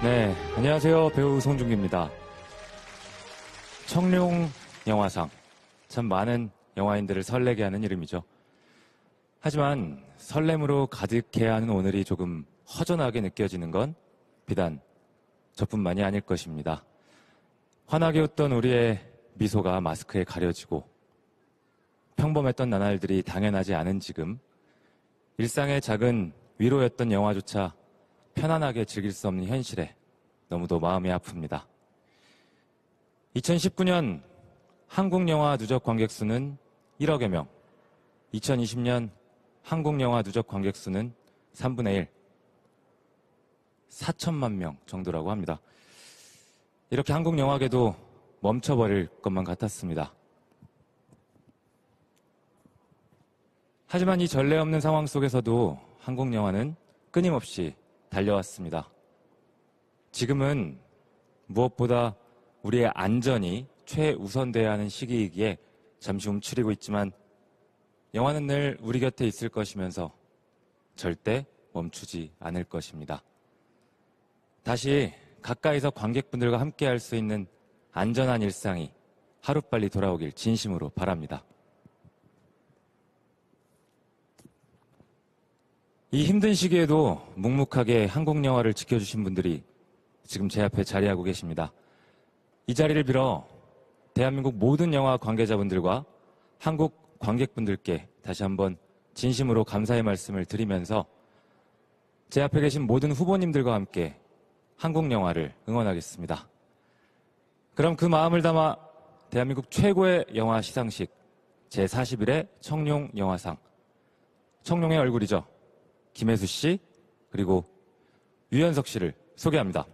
네, 안녕하세요. 배우 송중기입니다. 청룡 영화상. 참 많은 영화인들을 설레게 하는 이름이죠. 하지만 설렘으로 가득해야 하는 오늘이 조금 허전하게 느껴지는 건 비단 저뿐만이 아닐 것입니다. 환하게 웃던 우리의 미소가 마스크에 가려지고 평범했던 나날들이 당연하지 않은 지금 일상의 작은 위로였던 영화조차 편안하게 즐길 수 없는 현실에 너무도 마음이 아픕니다. 2019년 한국 영화 누적 관객 수는 1억여 명, 2020년 한국 영화 누적 관객 수는 3분의 1, 4천만 명 정도라고 합니다. 이렇게 한국 영화계도 멈춰버릴 것만 같았습니다. 하지만 이 전례 없는 상황 속에서도 한국 영화는 끊임없이 달려왔습니다. 지금은 무엇보다 우리의 안전이 최우선돼야 하는 시기이기에 잠시 움츠리고 있지만 영화는 늘 우리 곁에 있을 것이면서 절대 멈추지 않을 것입니다. 다시 가까이서 관객분들과 함께 할 수 있는 안전한 일상이 하루빨리 돌아오길 진심으로 바랍니다. 이 힘든 시기에도 묵묵하게 한국 영화를 지켜주신 분들이 지금 제 앞에 자리하고 계십니다. 이 자리를 빌어 대한민국 모든 영화 관계자분들과 한국 관객분들께 다시 한번 진심으로 감사의 말씀을 드리면서 제 앞에 계신 모든 후보님들과 함께 한국 영화를 응원하겠습니다. 그럼 그 마음을 담아 대한민국 최고의 영화 시상식 제41회 청룡 영화상 청룡의 얼굴이죠. 김혜수 씨 그리고 유현석 씨를 소개합니다.